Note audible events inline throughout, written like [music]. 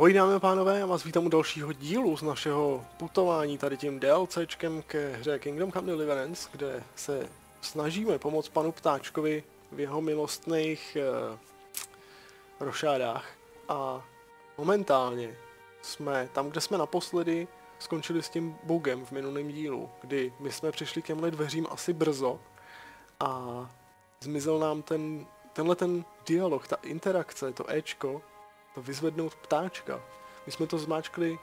Ahoj dámy a pánové, já vás vítám u dalšího dílu z našeho putování tady tím DLCčkem ke hře Kingdom Come Deliverance, kde se snažíme pomoct panu Ptáčkovi v jeho milostných uh, rošádách. A momentálně jsme tam, kde jsme naposledy skončili s tím bugem v minulém dílu, kdy my jsme přišli k těmhle dveřím asi brzo a zmizel nám ten, tenhle ten dialog, ta interakce, to Ečko, to vyzvednout ptáčka. My jsme to zmáčkli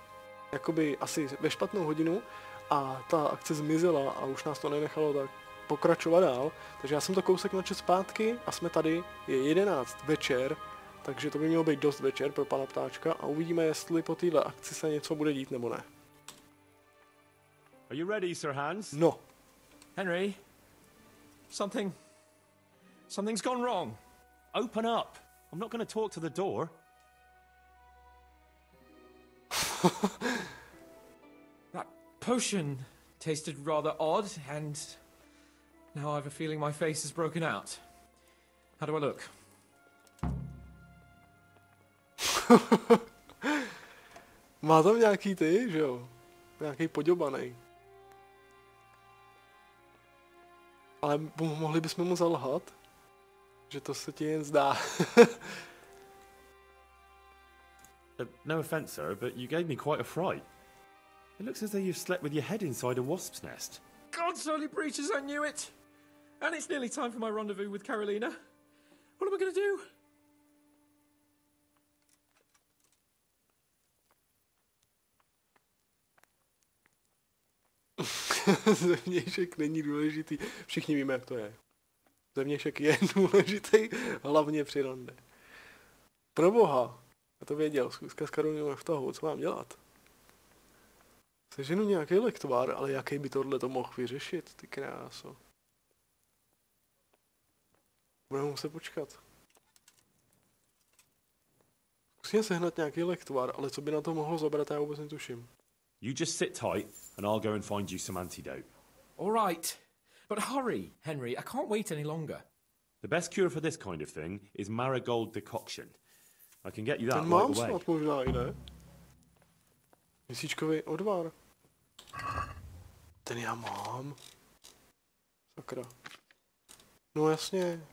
jakoby asi ve špatnou hodinu a ta akce zmizela a už nás to nenechalo tak pokračovat dál. Takže já jsem to kousek načet zpátky a jsme tady, je 11 večer, takže to by mělo být dost večer pro pana ptáčka a uvidíme, jestli po téhle akci se něco bude dít nebo ne. Are you ready, Sir Hans? No, Henry, something. Something's gone wrong. Open up. I'm not going to talk to the door. [laughs] That potion tasted rather odd, and now I've a feeling my face is broken out. How do I look? [laughs] má tam nějaký ty, že jo? Nějaký poděbaný. Ale mo- mohli bychom mu zalhat, že to se ti jen zdá. [laughs] Uh, no offence, sir, but you gave me quite a fright. It looks as though you've slept with your head inside a wasp's nest. God's holy breaches, I knew it! And it's nearly time for my rendezvous with Carolina. What am I going to do? [laughs] Zevnějšek není důležitý. Všichni víme, jak to je. Zevnějšek je [laughs] důležitý, hlavně při rande. Pro boha, já to věděl, zkuska s Karolinou v toho, co mám dělat? Seženu nějaký lektvar, ale jaký by tohle to mohl vyřešit, ty kráso. Budeme muset počkat. Zkusím sehnat nějaký lektvar, ale co by na to mohlo zabrat, já vůbec netuším. You just sit tight, and I'll go and find you some antidote. All right. But hurry, Henry. I can't wait any longer. The best cure for this kind of thing is marigold decoction. I can get you that Ten right mám away. snad možná i ne. Měsíčkový odvar. Ten já mám. Sakra. No jasně.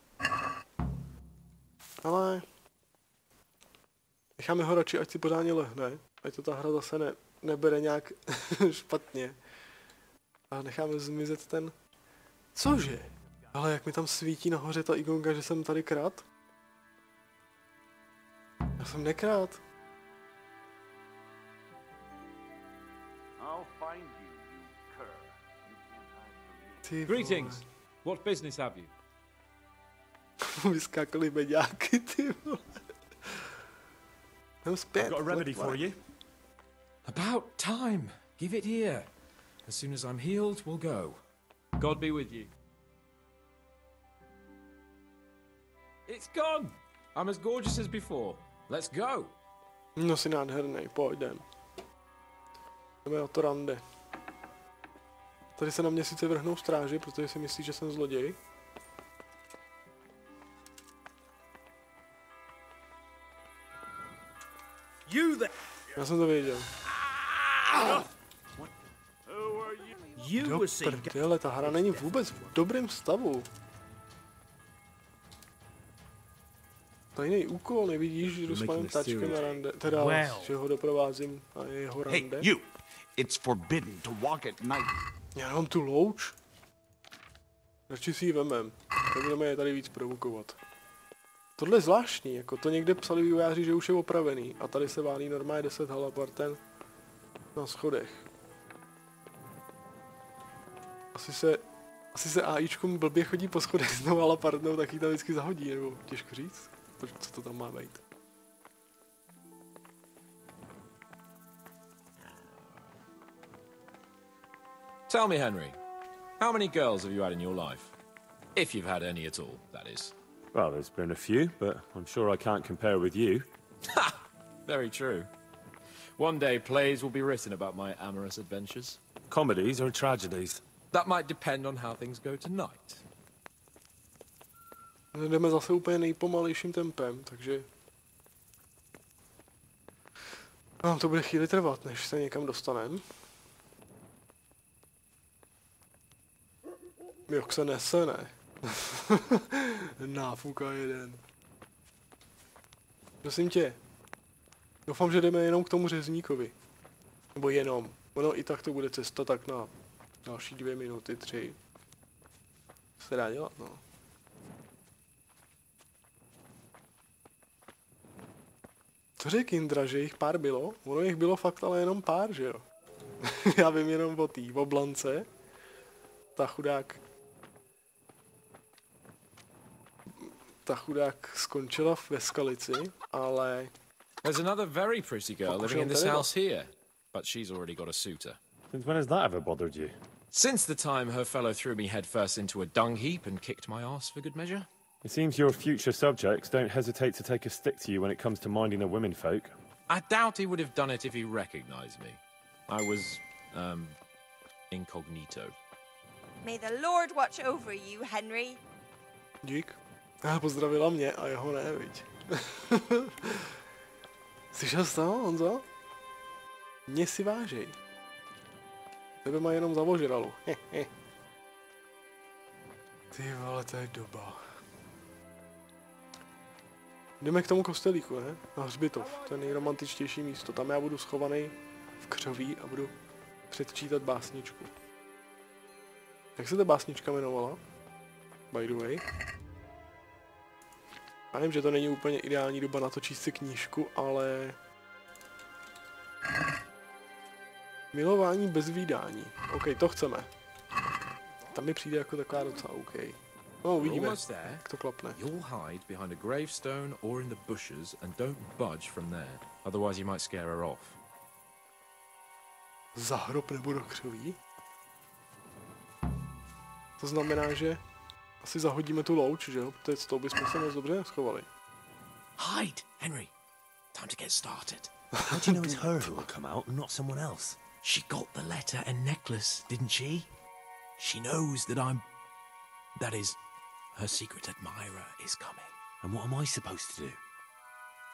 Ale... Necháme ho radši, ať si pořádně lehne. Ať to ta hra zase ne, nebere nějak [laughs] špatně. A necháme zmizet ten... Cože? Ale jak mi tam svítí nahoře ta igonga, že jsem tady krát? Já jsem nekrát. I'll find you, you cur. You can't hide from me. Ty Greetings. What business have you? vole. Vyskákaly beďáky, ty vole. Jdem zpět. I've got a remedy for you. About time. Give it here. As soon as I'm healed, we'll go. God be with you. It's gone. I'm as gorgeous as before. Let's go. No si nádherný, pojď jdem. Jdeme na to rande. Tady se na mě sice vrhnou stráži, protože si myslí, že jsem zloděj. You there. Já jsem to věděl. You Do were seeing. prdele, ta hra není vůbec v dobrém stavu. Tajný úkol, nevidíš, že jdu s panem tačkem na rande, teda, Well. že ho doprovázím na jeho Hey, rande. you! It's forbidden to walk at night. Já mám tu louč. Radši si ji vemem. Nebudeme je tady víc provokovat. Tohle je zvláštní, jako to někde psali vývojáři, že už je opravený. A tady se válí normálně 10 halaparten na schodech. Asi se, asi se AIčkom blbě chodí po schodech s tou halapartnou, tak ji tam vždycky zahodí, nebo těžko říct. Tell me, Henry, how many girls have you had in your life? If you've had any at all, that is. Well, there's been a few, but I'm sure I can't compare with you. Ha! Very true. One day plays will be written about my amorous adventures. Comedies or tragedies? That might depend on how things go tonight. Jdeme zase úplně nejpomalejším tempem, takže... Nám to bude chvíli trvat, než se někam dostaneme. Jak se nese, ne? [laughs] Náfuka jeden. Prosím tě. Doufám, že jdeme jenom k tomu řezníkovi. Nebo jenom. Ono i tak to bude cesta tak na další dvě minuty, tři. Se dá dělat, no. Co řekl Indra, že jich pár bylo? Ono jich bylo fakt ale jenom pár, že jo? [laughs] Já vím jenom o té oblance. Ta chudák... Ta chudák skončila ve skalici, ale... There's another very pretty girl living in this house here, but she's already got a suitor. Since when has that ever bothered you? Since the time her fellow threw me headfirst into a dung heap and kicked my ass for good measure. It seems your future subjects don't hesitate to take a stick to you when it comes to minding the women folk. I doubt he would have done it if he recognized me. I was, um, incognito. May the Lord watch over you, Henry. Dík. A pozdravila mě a jeho ne, viď. [laughs] Slyšel jsi to, Honzo? Mě si vážej. Tebe má jenom za ožralu. [laughs] Ty vole, to je doba. Jdeme k tomu kostelíku, ne? Na hřbitov. To je nejromantičtější místo. Tam já budu schovaný v křoví a budu předčítat básničku. Jak se ta básnička jmenovala? By the way. Já vím, že to není úplně ideální doba na to číst si knížku, ale... Milování bez výdání. OK, to chceme. Tam mi přijde jako taková docela OK. No, We're uvidíme, almost there. jak to klapne. You'll hide behind a gravestone or in the bushes and don't budge from there. Otherwise, you might scare her off. Za hrob nebo do křoví? To znamená, že asi zahodíme tu louč, že jo? Protože s tou bychom se moc dobře neschovali. Hide, Henry. Time to get started. [laughs] How do you know it's her who will come out and not someone else? She got the letter and necklace, didn't she? She knows that I'm. That is, her secret admirer is coming. And what am I supposed to do?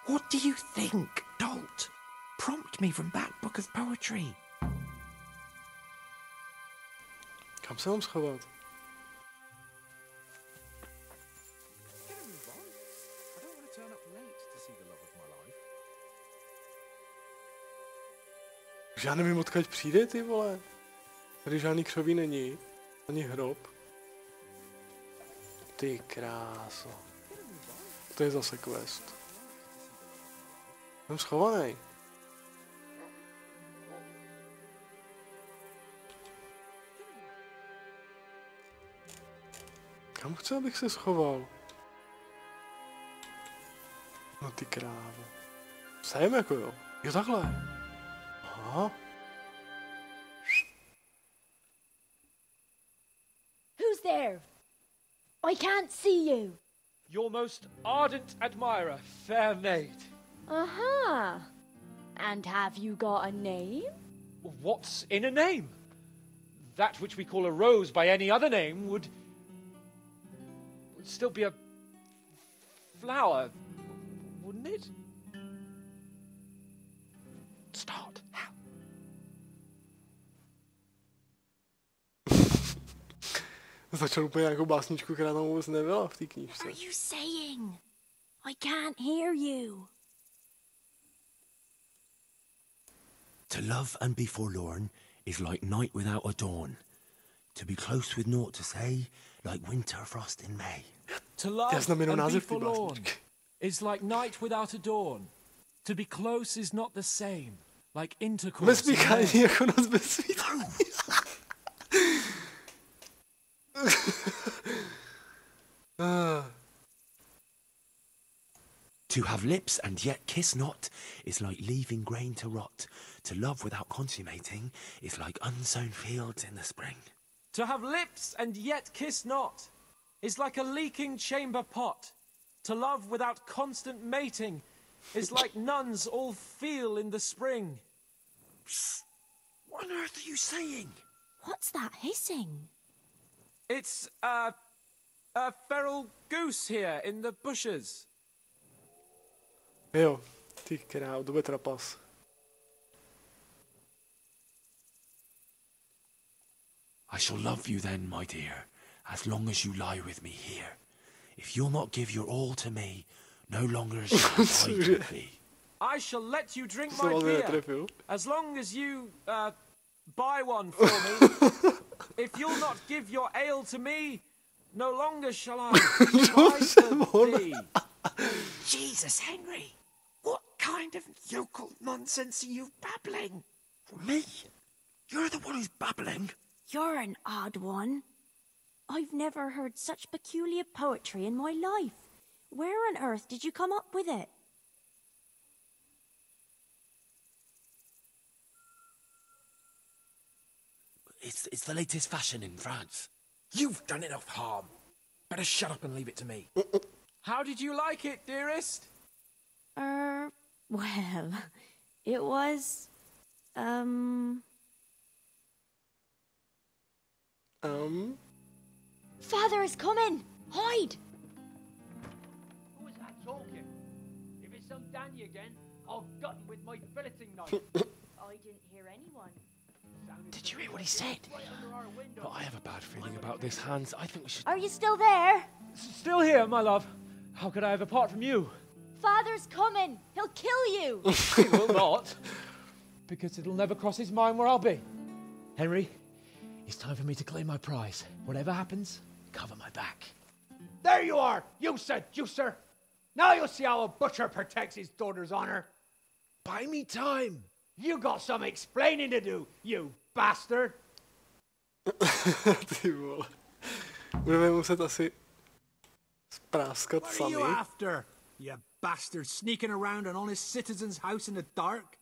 What do you think, dolt? Prompt me from that book of poetry. Kam se mám schovat? I don't want to turn up late to see the love of my life. Že já nevím, odkud přijde, ty vole. Tady žádný křoví není. Ani hrob. Ty kráso. To je zase quest. Jsem schovaný. Kam chce, abych se schoval? No ty krávo. Sem jako jo. Jo takhle. Aha. Who's there? I can't see you. Your most ardent admirer, fair maid. Uh huh. And have you got a name? What's in a name? That which we call a rose by any other name would. would still be a. flower, wouldn't it? Začal úplně nějakou básničku, která tam vůbec nebyla v té knížce. What are you saying? I can't hear you. To love and be forlorn is like night without a dawn. To be close with naught to say, like winter frost in May. To love Já znám jenom and be forlorn is like night without a dawn. To be close is not the same. Like intercourse. Bez in jako noc bez svítání. [laughs] Ah, To have lips and yet kiss not is like leaving grain to rot. To love without consummating is like unsown fields in the spring. To have lips and yet kiss not is like a leaking chamber pot. To love without constant mating is like [laughs] nuns all feel in the spring. What on earth are you saying? What's that hissing? It's a, a feral goose here in the bushes. Ew, ti kena u dubitra pass. I shall love you then, my dear, as long as you lie with me here. If you'll not give your all to me, no longer shall [laughs] I be. I shall let you drink my beer, as long as you, uh, buy one [laughs] for me if you'll not give your ale to me, no longer shall I [laughs] buy for thee. Jesus, Henry! What kind of yokel nonsense are you babbling? Me? You're the one who's babbling. You're an odd one. I've never heard such peculiar poetry in my life. Where on earth did you come up with it? It's, it's the latest fashion in France. You've done enough harm. Better shut up and leave it to me. How did you like it, dearest? Er, well, it was, um, Um, Father is coming! Hide! Who is that talking? If it's some Danny again, I'll gut him with my filleting knife. [laughs] I didn't hear anyone. Did you hear what he said? But I have a bad feeling about this, Hans. I think we should. Are you still there? Still here, my love. How could I have apart from you? Father's coming! He'll kill you! [laughs] He will not. Because it'll never cross his mind where I'll be. Henry, it's time for me to claim my prize. Whatever happens, cover my back. There you are, you said, you seducer! Now you'll see how a butcher protects his daughter's honor. Buy me time. You got some explaining to do, you bastard! [laughs] ty vole. Budeme muset asi spráskat What are you after? You bastard sneaking around an honest citizen's house in the dark?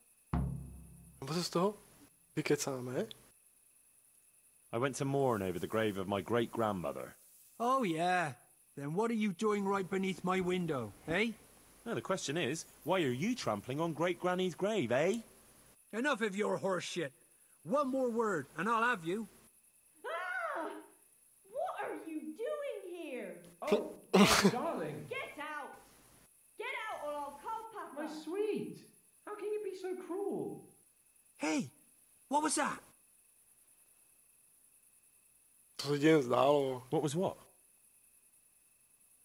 Nebo se z toho vykecáme? I went to mourn over the grave of my great grandmother. Oh, yeah. Then what are you doing right beneath my window, eh? Now, the question is, why are you trampling on great granny's grave, eh? Enough of your horse shit. One more word, and I'll have you. Ah! What are you doing here? Oh, [laughs] darling, Get out! Get out or I'll call Papa! my sweet. How can you be so cruel? Hey, what was that? To se ti jen zdálo. What was what?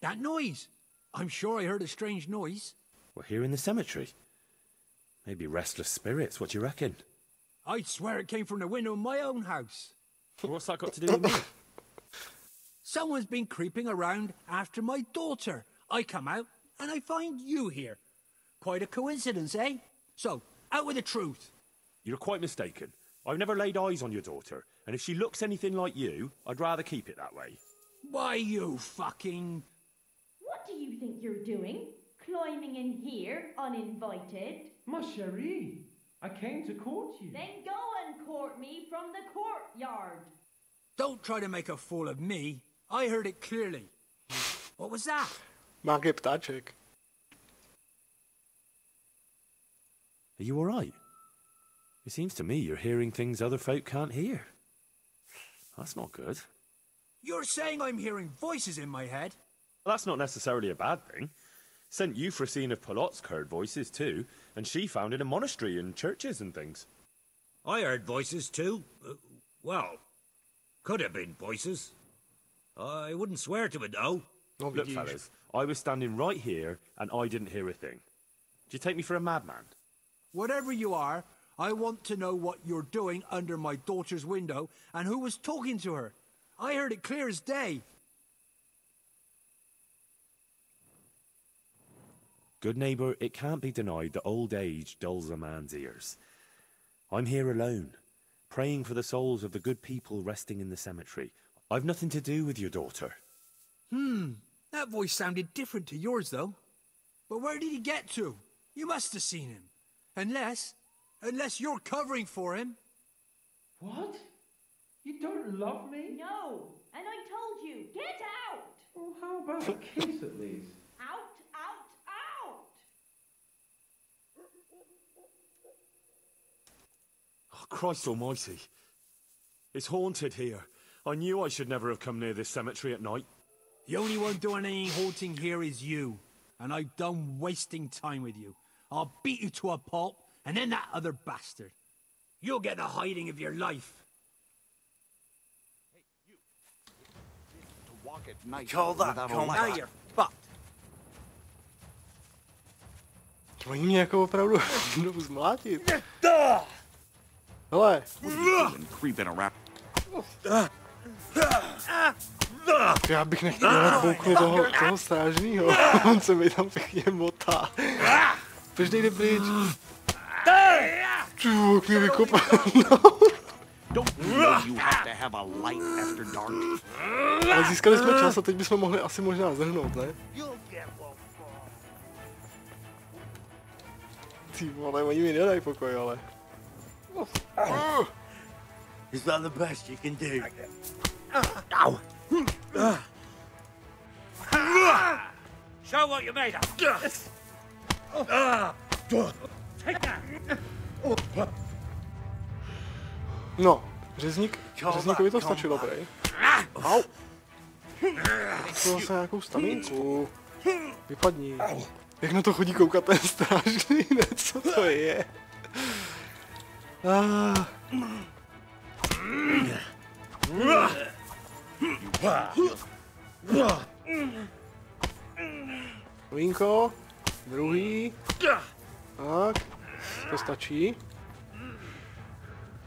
That noise. I'm sure I heard a strange noise. We're here in the cemetery. Maybe restless spirits, what do you reckon? I'd swear it came from the window of my own house. What's that got to do with me? [laughs] Someone's been creeping around after my daughter. I come out and I find you here. Quite a coincidence, eh? So, out with the truth. You're quite mistaken. I've never laid eyes on your daughter, and if she looks anything like you, I'd rather keep it that way. Why, you fucking. What do you think you're doing? Climbing in here uninvited? Ma chérie, I came to court you. Then go and court me from the courtyard. Don't try to make a fool of me. I heard it clearly. What was that? Nějaký ptáček. Are you all right? It seems to me you're hearing things other folk can't hear. That's not good. You're saying I'm hearing voices in my head? Well, that's not necessarily a bad thing. Sent Euphrosyne of Polotsk heard voices too, and she founded a monastery and churches and things. I heard voices too. Uh, well, could have been voices. I wouldn't swear to it though. No Look, vidíš. fellas, I was standing right here and I didn't hear a thing. Do you take me for a madman? Whatever you are, I want to know what you're doing under my daughter's window and who was talking to her. I heard it clear as day. Good neighbour, it can't be denied that old age dulls a man's ears. I'm here alone, praying for the souls of the good people resting in the cemetery. I've nothing to do with your daughter. Hmm, that voice sounded different to yours, though. But where did he get to? You must have seen him. Unless, unless you're covering for him. What? You don't love me? No! And I told you, get out! Well, how about a kiss at least? Out, out, out! Oh, Christ almighty. It's haunted here. I knew I should never have come near this cemetery at night. The only one doing any haunting here is you. And I've done wasting time with you. I'll beat you to a pulp, and then that other bastard. You'll get the hiding of your life. Hey, you. To walk at night Call that without a combat. light. Now you're fucked. Oni mě jako opravdu jdou [laughs] zmlátit. Hele, And creeping around. já bych nechtěl dělat bouknu toho, toho strážního. [laughs] On se mi tam pěkně motá. Proč nejde pryč? Jak mě vykopal. Don't you know you have to have a light after dark? Ale získali jsme čas a teď bychom mohli asi možná zhrnout, ne? Ty vole, oni mi nedají pokoj, ale. Is that the best you can do? Ow! Show what you're made of. Take that. No, řezník, řezníkovi to stačilo, prej. Au. To zase nějakou staminku. Vypadni. Jak na to chodí koukat ten strážný, ne? Co to je? Ah. Vínko, druhý. Tak, to stačí.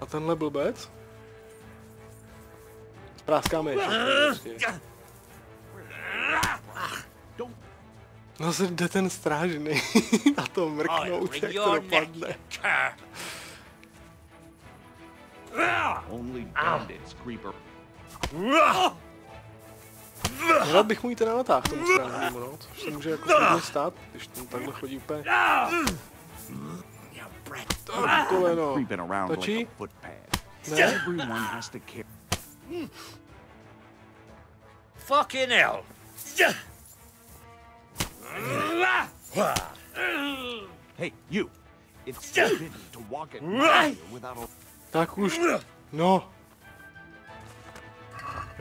A tenhle blbec? Spráskáme je prostě. No se jde ten strážný [laughs] na to mrknout, jak to dopadne. Only bandits creep ar- Nerad bych mu jít teda natáhl tomu strážnému, no, což se může jako hodně stát, když tam takhle chodí úplně. Tak, koleno. creeping around like a footpad. Ne? Everyone has to care. Fucking hell. Hey, you! It's forbidden to walk at night without a Tak už, no.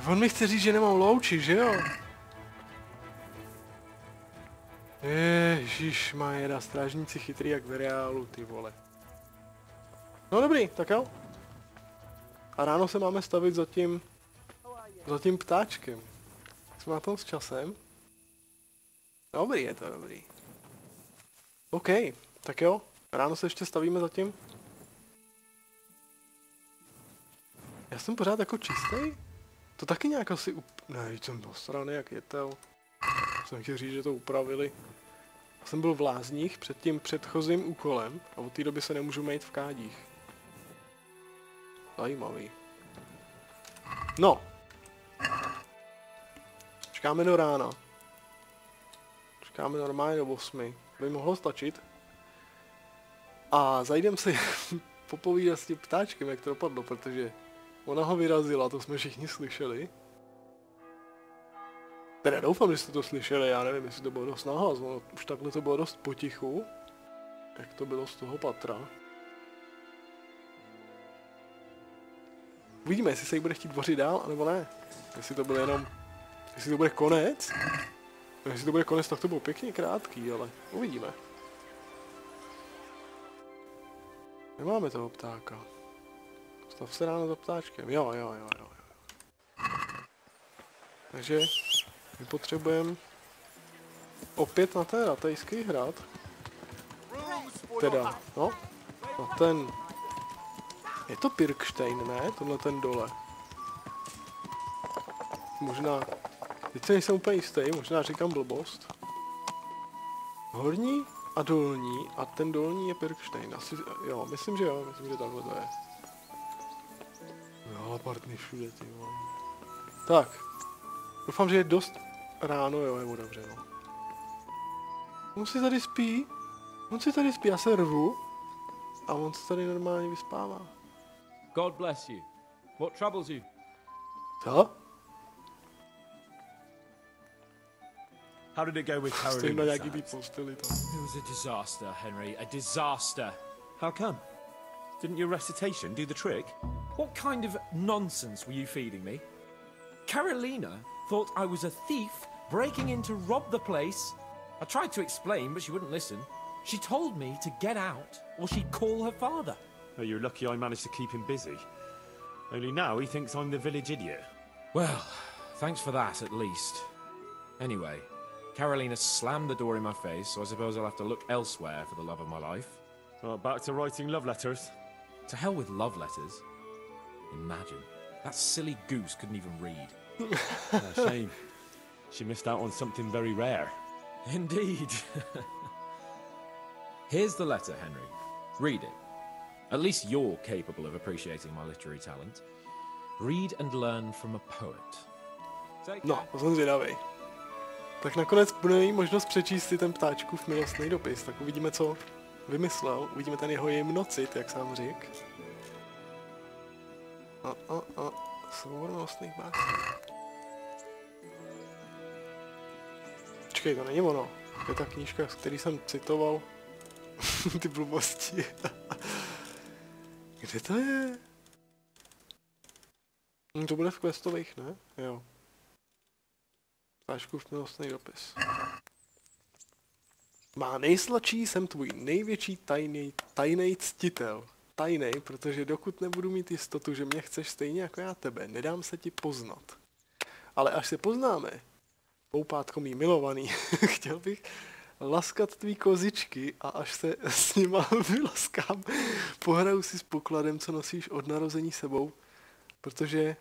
On mi chce říct, že nemám louči, že jo? Ježíš má jeda, strážníci chytrý jak v reálu, ty vole. No dobrý, tak jo. A ráno se máme stavit za tím, za tím ptáčkem. Jsme na tom s časem. Dobrý je to, dobrý. OK, tak jo. Ráno se ještě stavíme za tím. Já jsem pořád jako čistý? To taky nějak asi up... Ne, jsem posraný jak jetel. Jsem chtěl říct, že to upravili. Já jsem byl v lázních před tím předchozím úkolem a od té doby se nemůžu mít v kádích. Zajímavý. No. Čekáme do rána. Čekáme normálně do 8. By mohlo stačit. A zajdem si [laughs] popovídat s tím ptáčkem, jak to dopadlo, protože ona ho vyrazila, to jsme všichni slyšeli. Teda doufám, že jste to slyšeli, já nevím, jestli to bylo dost nahlas, ono už takhle to bylo dost potichu, jak to bylo z toho patra. Uvidíme, jestli se jí bude chtít tvořit dál, anebo ne. Jestli to byl jenom, jestli to bude konec. No, jestli to bude konec, tak to bylo pěkně krátký, ale uvidíme. Nemáme toho ptáka. Stav se ráno za ptáčkem. Jo, jo, jo, jo. Takže my potřebujeme opět na ten ratejský hrad. Teda, no, na ten... Je to Pirkstein, ne? Tohle ten dole. Možná... Teď se nejsem úplně jistý, možná říkám blbost. Horní a dolní a ten dolní je Pirkstein. Asi, jo, myslím, že jo, myslím, že takhle to je. Partny všude, ty vole. Tak. Doufám, že je dost ráno, jo, dobře, no. On si tady spí. On si tady spí, já se rvu. A on se tady normálně vyspává. God bless you. What troubles you? Co? How did it go with postely tam. It was a disaster, Henry. A disaster. How come? Didn't your recitation do the trick? What kind of nonsense were you feeding me? Carolina thought I was a thief breaking in to rob the place. I tried to explain, but she wouldn't listen. She told me to get out or she'd call her father. Oh, you're lucky I managed to keep him busy. Only now he thinks I'm the village idiot. Well, Thanks for that, at least. Anyway, Carolina slammed the door in my face, so I suppose I'll have to look elsewhere for the love of my life. Well, back to writing love letters. To hell with love letters. Imagine. That silly goose couldn't even read. [laughs] Ah, shame. She missed out on something very rare. Indeed. [laughs] Here's the letter, Henry. Read it. At least you're capable of appreciating my literary talent. Read and learn from a poet. No, to jsem zvědavý. Tak nakonec budeme mít možnost přečíst si ten ptáčkův milostný dopis, tak uvidíme, co vymyslel. Uvidíme ten jeho jemnocit, jak sám řík. A, a, soubor milostných básní. Počkej, to není ono. To je ta knížka, z který jsem citoval [laughs] ty blbosti. [laughs] Kde to je? Hm, To bude v questových, ne? Jo. Ptáčkův milostný dopis. Má nejsladší jsem tvůj největší tajný, tajný ctitel. Tajný, protože dokud nebudu mít jistotu, že mě chceš stejně jako já tebe, nedám se ti poznat. Ale až se poznáme, poupátko mý milovaný, [laughs] chtěl bych laskat tvý kozičky a až se s nima [laughs] vylaskám, pohraju si s pokladem, co nosíš od narození sebou, protože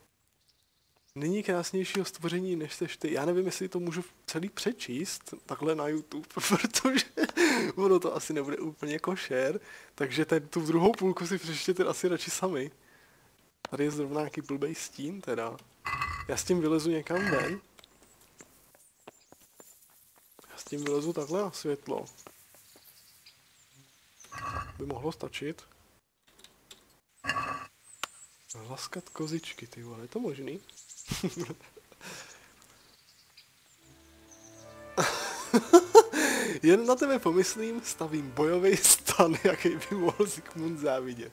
není krásnějšího stvoření, než seš ty. Já nevím, jestli to můžu celý přečíst takhle na YouTube, [laughs] protože [laughs] ono to asi nebude úplně košer, takže ten, tu druhou půlku si přečtěte asi radši sami. Tady je zrovna nějaký blbej stín teda. Já s tím vylezu někam ven. Já s tím vylezu takhle na světlo. By mohlo stačit. Laskat kozičky, ty vole, je to možný? [laughs] Jen na tebe pomyslím, stavím bojový stan, [laughs] jaký by mohl Zikmund závidět.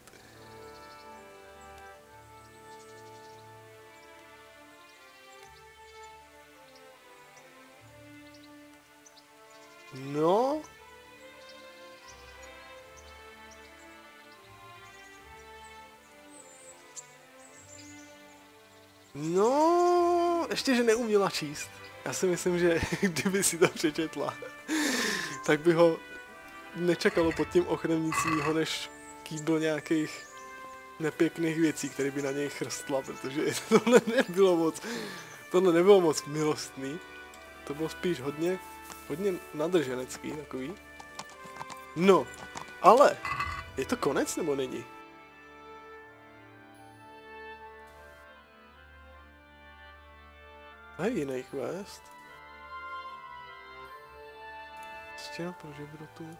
No. No, ještě, že neuměla číst. Já si myslím, že [laughs] kdyby si to přečetla, tak by ho nečekalo pod tím oknem nic jiného, než kýbl nějakých nepěkných věcí, které by na něj chrstla, protože [laughs] tohle nebylo moc, tohle nebylo moc milostný. To bylo spíš hodně, hodně nadrženecký takový. No, ale je to konec nebo není? Je jiný quest. Stěna pro žebrotu.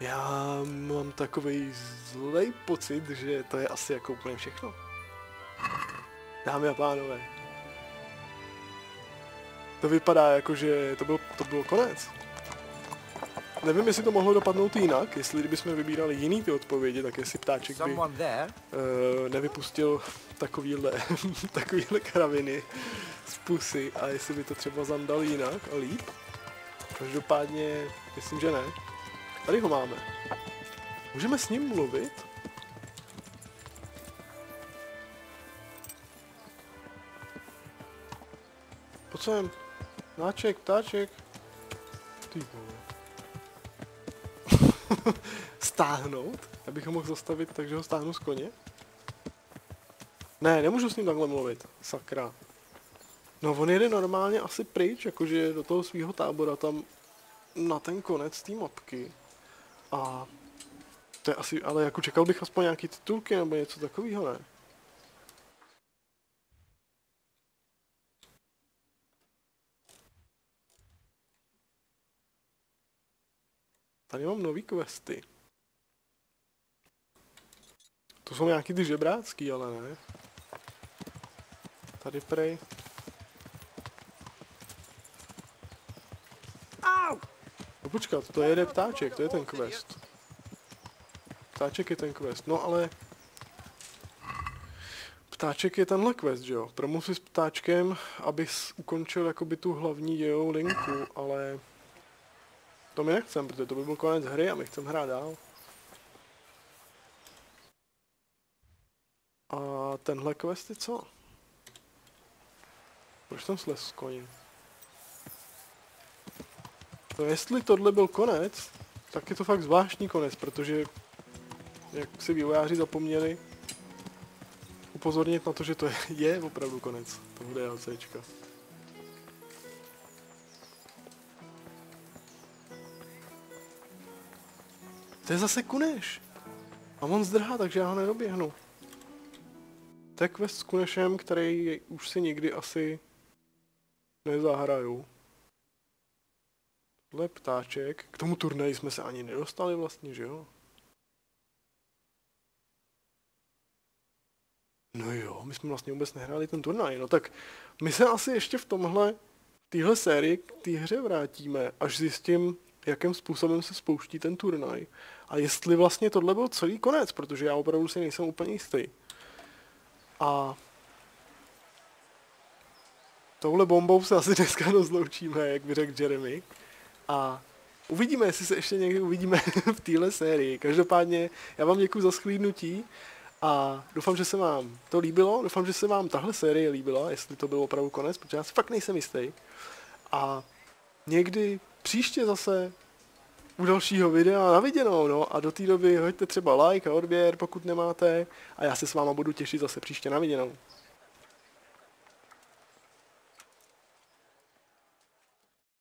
Já mám takový zlej pocit, že to je asi jako úplně všechno. Dámy a pánové. To vypadá jako, že to, byl, to bylo konec. Nevím, jestli to mohlo dopadnout jinak, jestli kdybychom vybírali jiný ty odpovědi, tak jestli ptáček by uh, nevypustil takovýhle, [laughs] takovýhle kraviny z pusy a jestli by to třeba zandal jinak a líp. Každopádně myslím, že ne. Tady ho máme. Můžeme s ním mluvit? Pojď sem. Náček, ptáček. Ty vole. [laughs] Stáhnout? Abych ho mohl zastavit, takže ho stáhnu z koně? Ne, nemůžu s ním takhle mluvit. Sakra. No on jede normálně asi pryč, jakože do toho svého tábora tam na ten konec té mapky. A to je asi, ale jako čekal bych aspoň nějaký titulky nebo něco takového, ne? Tady mám nový questy. To jsou nějaký ty žebrácký, ale ne. Tady prej. No počkat, to jede ptáček, to je ten quest. Ptáček je ten quest, no ale... Ptáček je tenhle quest, že jo? Promluv si s ptáčkem, abys ukončil jakoby tu hlavní dějovou linku, ale... To my nechcem, protože to by byl konec hry a my chceme hrát dál. A tenhle quest je co? Proč jsem slez z koně? No jestli tohle byl konec, tak je to fakt zvláštní konec, protože jak si vývojáři zapomněli upozornit na to, že to je, [laughs] je opravdu konec toho DLCčka. To je zase Kuneš. A on zdrhá, takže já ho nedoběhnu. To je quest s Kunešem, který už si nikdy asi nezahraju. Tohle ptáček. K tomu turnaji jsme se ani nedostali vlastně, že jo? No jo, my jsme vlastně vůbec nehráli ten turnaj. No tak my se asi ještě v tomhle, v téhle sérii k té hře vrátíme, až zjistím, jakým způsobem se spouští ten turnaj. A jestli vlastně tohle byl celý konec, protože já opravdu si nejsem úplně jistý. A touhle bombou se asi dneska [laughs] rozloučíme, jak by řekl Jeremy. A uvidíme, jestli se ještě někdy uvidíme [laughs] v téhle sérii. Každopádně já vám děkuji za schlídnutí a doufám, že se vám to líbilo. Doufám, že se vám tahle série líbila, jestli to byl opravdu konec, protože já si fakt nejsem jistý. A někdy příště zase u dalšího videa na viděnou, no a do té doby hoďte třeba like a odběr, pokud nemáte a já se s váma budu těšit zase příště na viděnou.